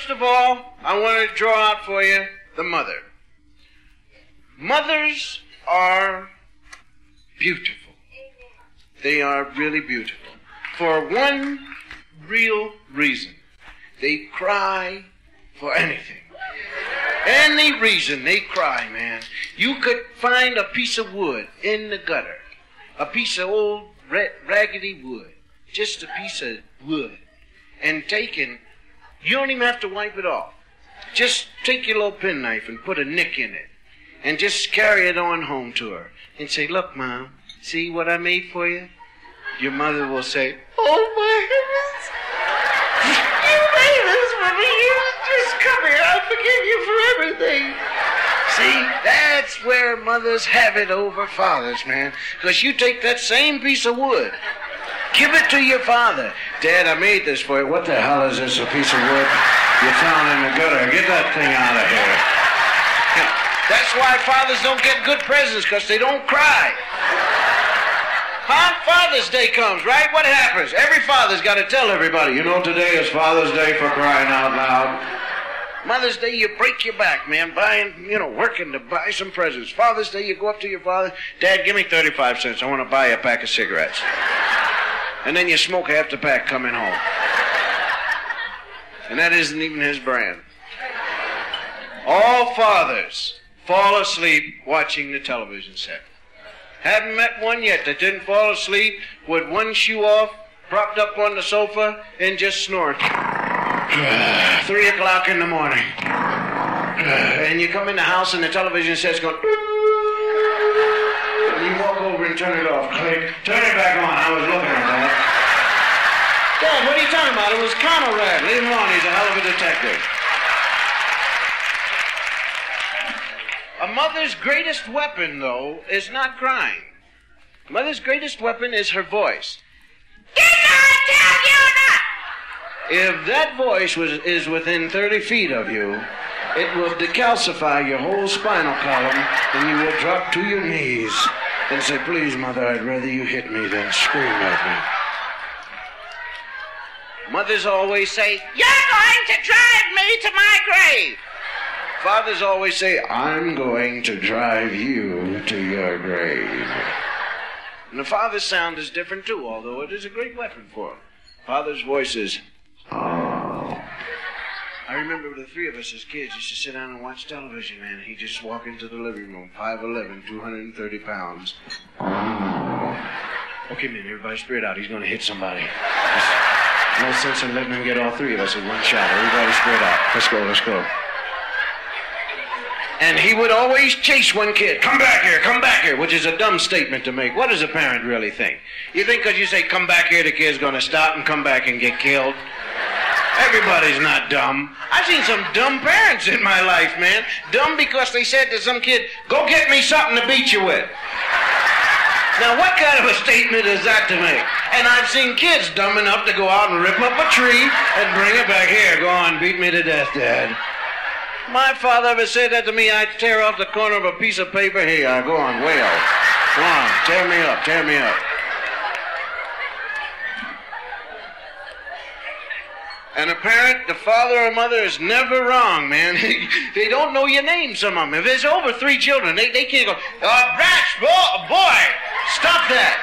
First of all, I want to draw out for you the mother. Mothers are beautiful. They are really beautiful. For one real reason. They cry for anything. Any reason they cry, man. You could find a piece of wood in the gutter, a piece of old raggedy wood, just a piece of wood, and take and you don't even have to wipe it off. Just take your little penknife and put a nick in it, and just carry it on home to her, and say, "Look, mom, see what I made for you." Your mother will say, "Oh my heavens, you made this for me. You just come here. I forgive you for everything." See, that's where mothers have it over fathers, man. Because you take that same piece of wood, give it to your father. Dad, I made this for you. What the hell is this, a piece of wood you found in the gutter? Get that thing out of here. That's why fathers don't get good presents, because they don't cry. Huh? Father's Day comes, right? What happens? Every father's got to tell everybody, you know, today is Father's Day for crying out loud. Mother's Day, you break your back, man, buying, you know, working to buy some presents. Father's Day, you go up to your father, Dad, give me 35 cents. I want to buy you a pack of cigarettes. And then you smoke half the pack coming home. And that isn't even his brand. All fathers fall asleep watching the television set. Haven't met one yet that didn't fall asleep with one shoe off, propped up on the sofa, and just snoring. Three o'clock in the morning. And you come in the house and the television set's going. And you walk over and turn it off. Click. Turn it back on. I was looking at that. Dad, what are you talking about? It was Conrad. Leave him on. He's a hell of a detective. A mother's greatest weapon, though, is not crying. A mother's greatest weapon is her voice. Did I tell you not? If that voice was, is within 30 feet of you, it will decalcify your whole spinal column and you will drop to your knees and say, Please, mother, I'd rather you hit me than scream at me. Mothers always say, You're going to drive me to my grave. Fathers always say, I'm going to drive you to your grave. And the father's sound is different too, although it is a great weapon for him. Father's voice is. I remember the three of us as kids used to sit down and watch television, man. He'd just walk into the living room, 5'11, 230 pounds. Okay, man, everybody spread out. He's going to hit somebody. No sense in letting him get all three of us in one shot. Everybody spread out. Let's go, let's go. And he would always chase one kid. Come back here, come back here, which is a dumb statement to make. What does a parent really think? You think because you say, come back here, the kid's going to stop and come back and get killed? Everybody's not dumb. I've seen some dumb parents in my life, man. Dumb because they said to some kid, go get me something to beat you with. Now, what kind of a statement is that to make? And I've seen kids dumb enough to go out and rip up a tree and bring it back here. Go on, beat me to death, Dad. My father ever said that to me, I'd tear off the corner of a piece of paper. Here, go on, wail. Go on, tear me up, tear me up. And a parent, the father or mother is never wrong, man. they don't know your name, some of them. If there's over three children, they, they can't go, uh, Brax, boy, boy, stop that.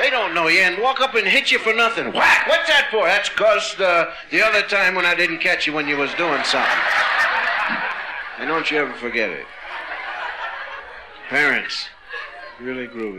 They don't know you and walk up and hit you for nothing. Whack! What's that for? That's because the, the other time when I didn't catch you when you was doing something. And don't you ever forget it. Parents, really groovy.